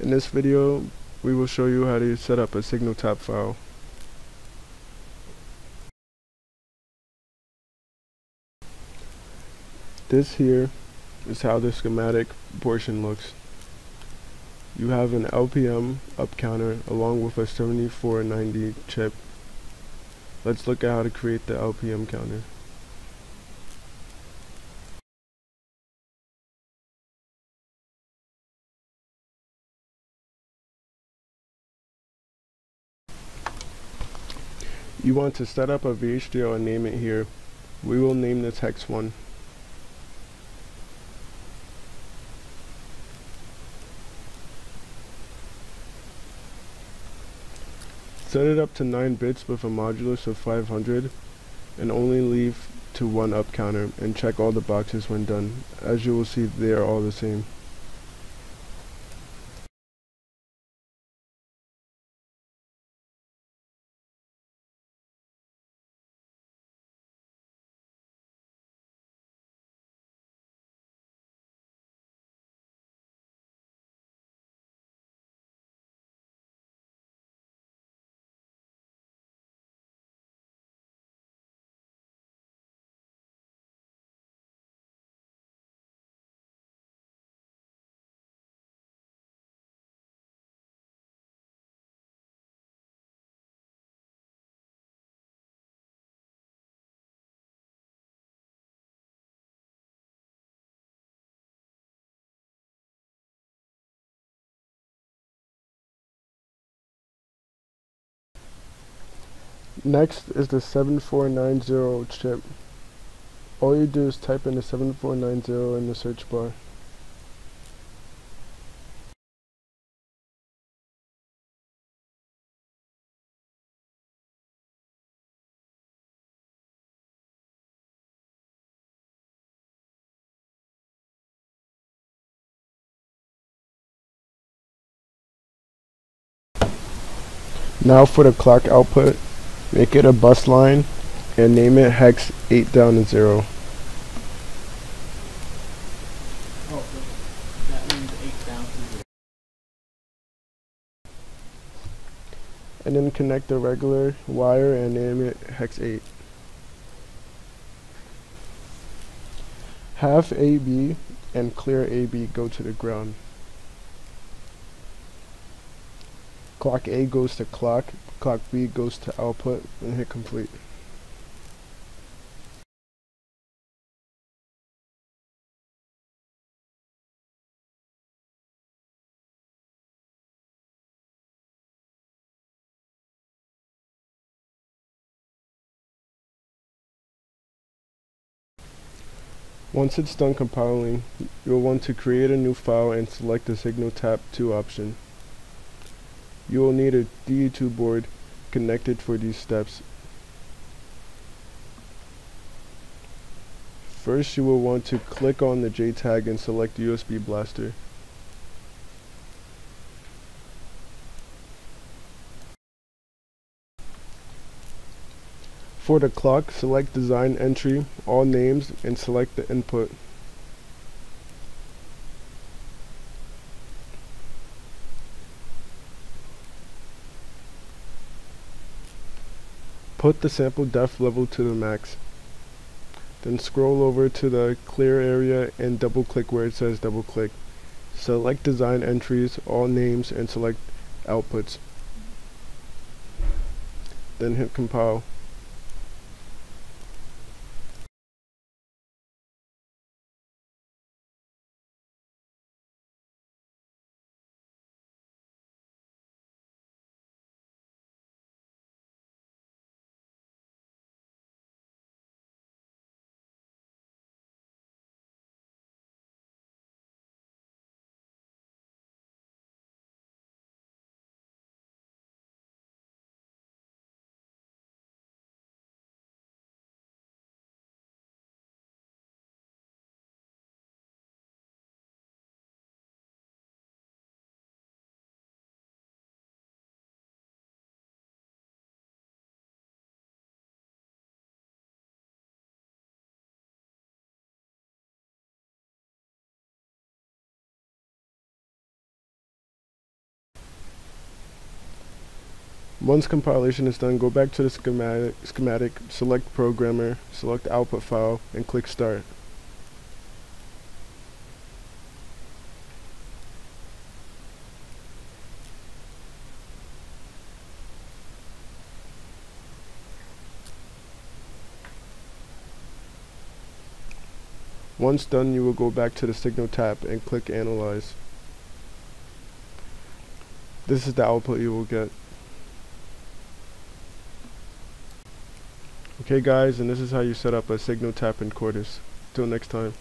In this video, we will show you how to set up a SignalTap file. This here is how the schematic portion looks. You have an LPM up counter along with a 7490 chip. Let's look at how to create the LPM counter. You want to set up a VHDL and name it here. We will name this hex 1. Set it up to 9 bits with a modulus of 500 and only leave to one up counter and check all the boxes when done. As you will see they are all the same. Next is the 7490 chip. All you do is type in the 7490 in the search bar. Now for the clock output, Make it a bus line and name it hex 8 down to 0. That means 8 down to 0. And then connect the regular wire and name it hex 8. Half AB and clear AB go to the ground. Clock A goes to clock, clock B goes to output, and hit complete. Once it's done compiling, you'll want to create a new file and select the SignalTap 2 option. You will need a DE2 board connected for these steps. First you will want to click on the JTAG and select USB Blaster. For the clock, select design entry, all names, and select the input. Put the sample depth level to the max. Then scroll over to the clear area and double click where it says double click. Select design entries, all names, and select outputs. Then hit compile. Once compilation is done, go back to the schematic, schematic, select programmer, select output file, and click start. Once done, you will go back to the SignalTap and click Analyze. This is the output you will get. Okay guys, and this is how you set up a signal tap in Quartus. Till next time.